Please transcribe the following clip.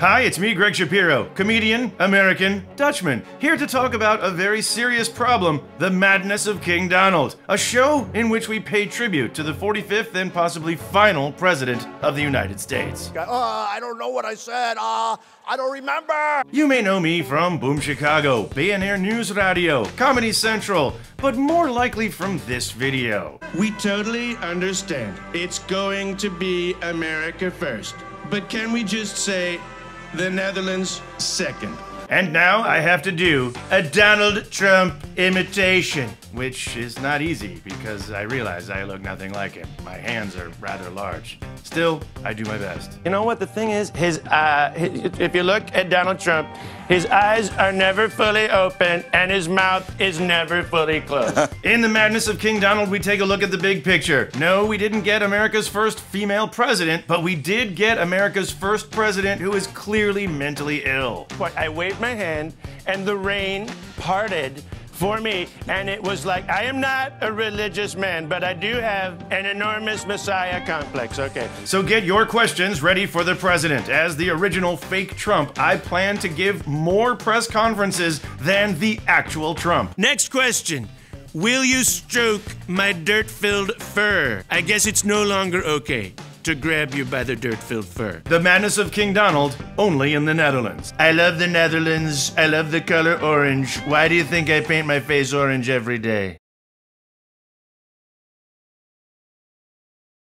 Hi, it's me, Greg Shapiro, comedian, American, Dutchman, here to talk about a very serious problem the madness of King Donald, a show in which we pay tribute to the 45th and possibly final President of the United States. Uh, I don't know what I said. Uh, I don't remember. You may know me from Boom Chicago, BNR News Radio, Comedy Central, but more likely from this video. We totally understand. It's going to be America first. But can we just say the Netherlands second? And now I have to do a Donald Trump imitation, which is not easy because I realize I look nothing like him. My hands are rather large. Still, I do my best. You know what the thing is? His, uh, his, if you look at Donald Trump, his eyes are never fully open and his mouth is never fully closed. In the madness of King Donald, we take a look at the big picture. No, we didn't get America's first female president, but we did get America's first president who is clearly mentally ill. But I waved my hand and the rain parted for me. And it was like, I am not a religious man, but I do have an enormous Messiah complex. Okay. So get your questions ready for the president. As the original fake Trump, I plan to give more press conferences than the actual Trump. Next question. Will you stroke my dirt filled fur? I guess it's no longer okay to grab you by the dirt filled fur. The Madness of King Donald, only in the Netherlands. I love the Netherlands. I love the color orange. Why do you think I paint my face orange every day?